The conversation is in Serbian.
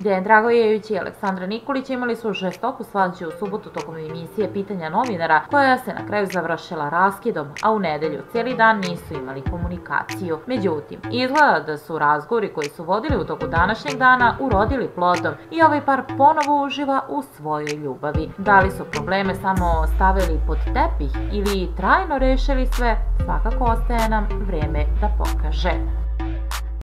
Dejan Dragojević i Aleksandra Nikolić imali su žestoku svađu u subotu tokom emisije Pitanja novinara, koja se na kraju završila raskidom, a u nedelju cijeli dan nisu imali komunikaciju. Međutim, izgleda da su razgovori koji su vodili u toku današnjeg dana urodili plodom i ovaj par ponovo uživa u svojoj ljubavi. Da li su probleme samo stavili pod tepih ili trajno rešili sve, svakako ostaje nam vreme da pokaže.